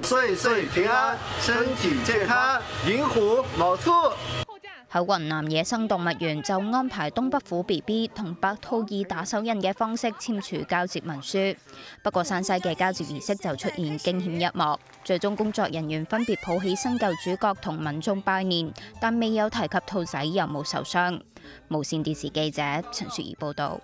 岁岁平安，身体健康，寅虎卯兔。喺云南野生动物园就安排东北虎 B B 同白兔以打手印嘅方式签署交接文书，不过山西嘅交接仪式就出现惊险一幕，最终工作人员分别抱起新旧主角同民众拜年，但未有提及兔仔有冇受伤。无线电视记者陈雪儿报道。